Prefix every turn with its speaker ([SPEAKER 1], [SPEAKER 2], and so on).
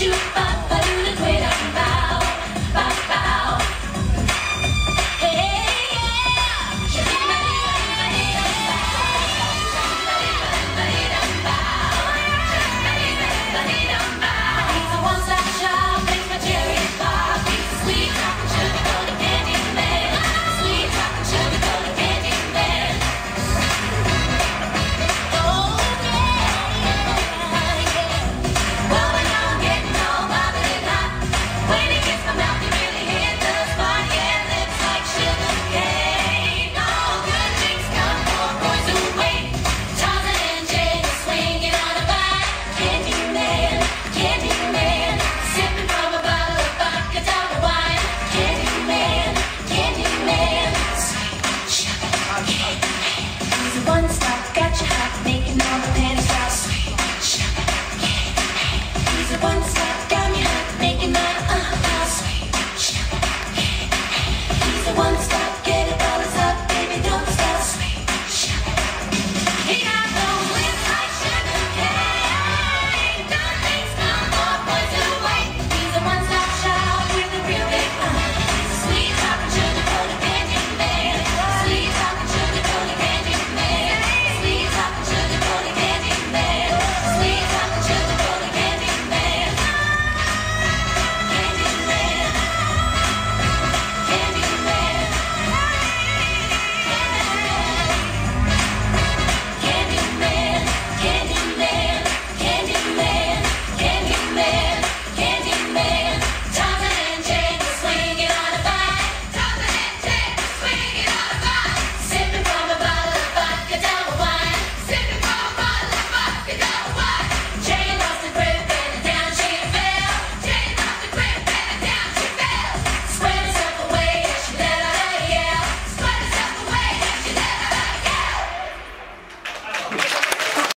[SPEAKER 1] you by. one stop, got making all the panties out. Sweet. He's a one stop.